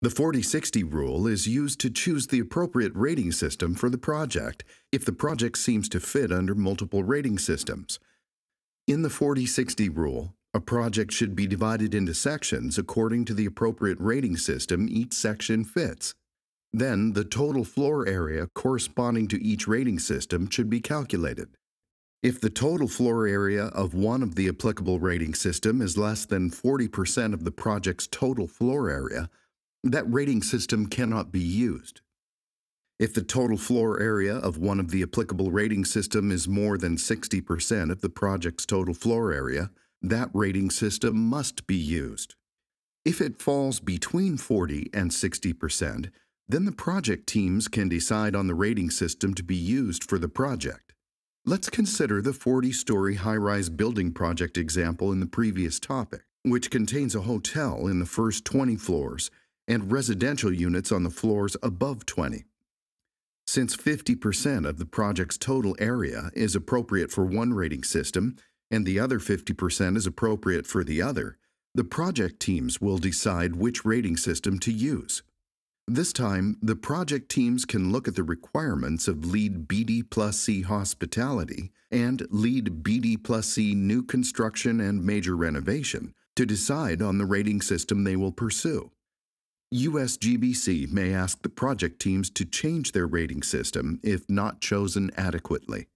The 4060 rule is used to choose the appropriate rating system for the project if the project seems to fit under multiple rating systems. In the 4060 rule, a project should be divided into sections according to the appropriate rating system each section fits. Then, the total floor area corresponding to each rating system should be calculated. If the total floor area of one of the applicable rating system is less than 40% of the project's total floor area, that rating system cannot be used. If the total floor area of one of the applicable rating system is more than 60% of the project's total floor area, that rating system must be used. If it falls between 40 and 60%, then the project teams can decide on the rating system to be used for the project. Let's consider the 40-story high-rise building project example in the previous topic, which contains a hotel in the first 20 floors and residential units on the floors above 20. Since 50% of the project's total area is appropriate for one rating system and the other 50% is appropriate for the other, the project teams will decide which rating system to use. This time, the project teams can look at the requirements of LEED BD plus C hospitality and LEED BD plus C new construction and major renovation to decide on the rating system they will pursue. USGBC may ask the project teams to change their rating system if not chosen adequately.